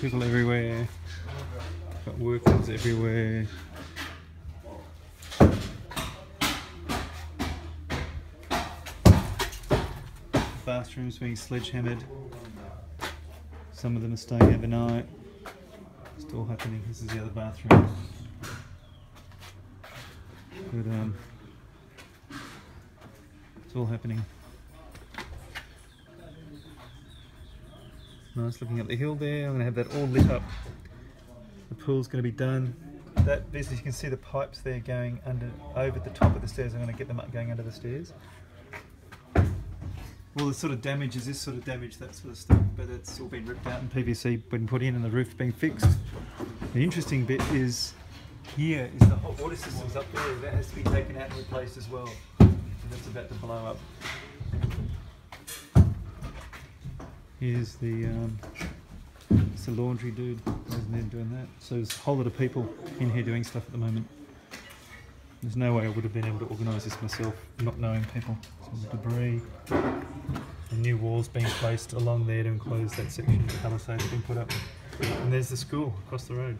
People everywhere. Got workers everywhere. Bathrooms being sledgehammered. Some of them are staying overnight. Still happening. This is the other bathroom. But um, it's all happening. Nice looking up the hill there. I'm to have that all lit up. The pool's going to be done. That basically you can see the pipes there going under over the top of the stairs. I'm going to get them up going under the stairs. Well, the sort of damage is this sort of damage, that sort of stuff, but it's all been ripped out and PVC been put in and the roof being fixed. The interesting bit is here is the hot water system's up there. That has to be taken out and replaced as well. And that's about to blow up. Here's the um, it's the laundry dude isn't there doing that. So there's a whole lot of people in here doing stuff at the moment. There's no way I would have been able to organise this myself, not knowing people. Some debris. New walls being placed along there to enclose that section. The palisades being put up. And there's the school across the road.